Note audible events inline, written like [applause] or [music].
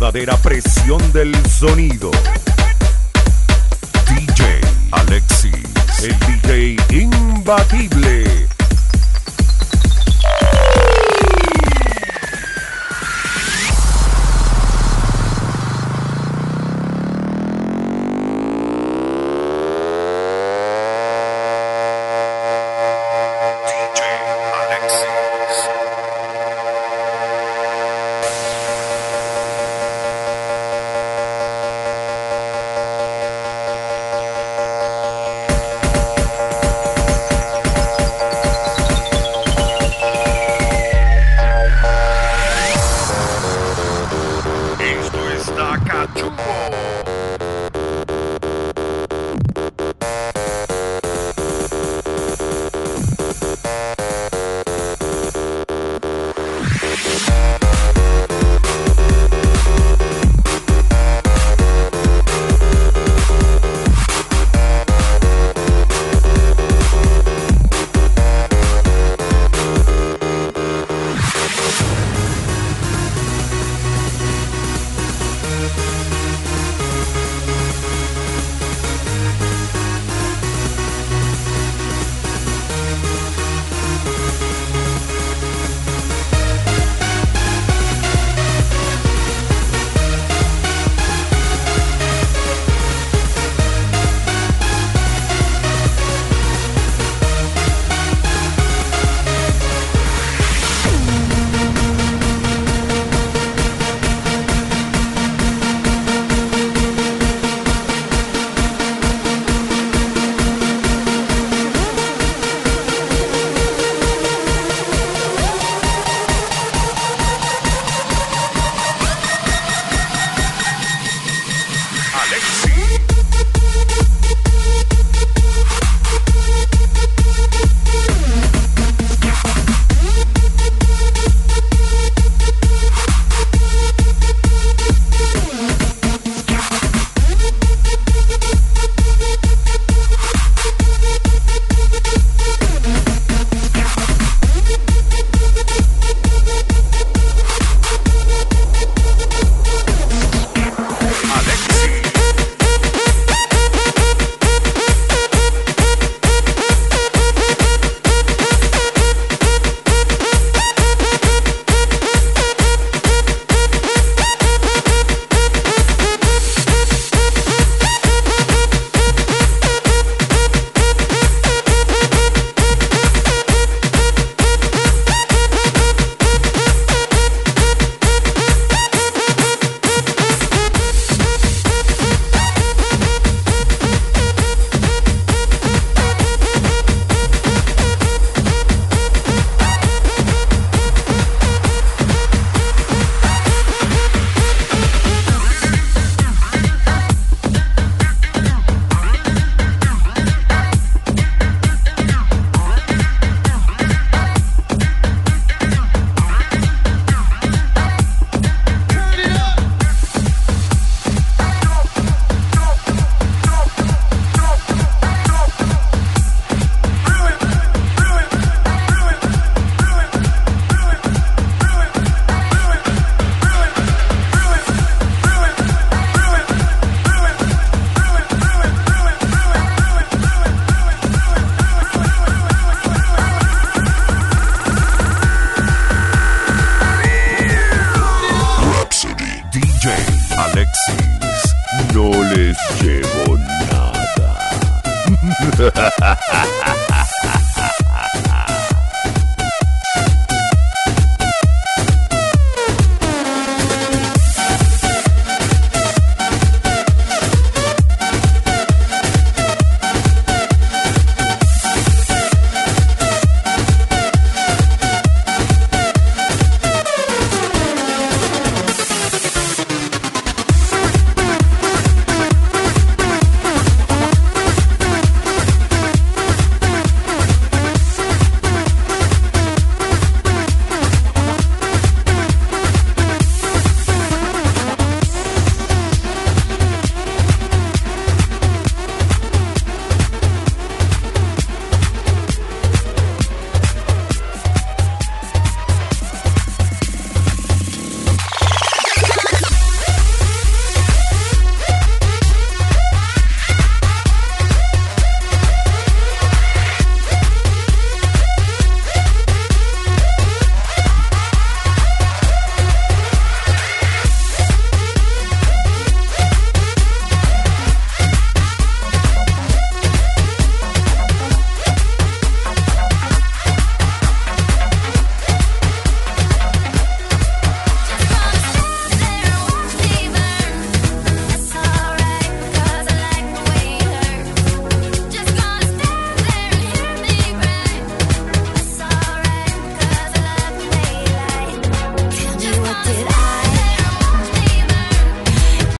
verdadera presión del sonido. DJ Alexis, el DJ imbatible. Futebol. Llevo nada. [laughs]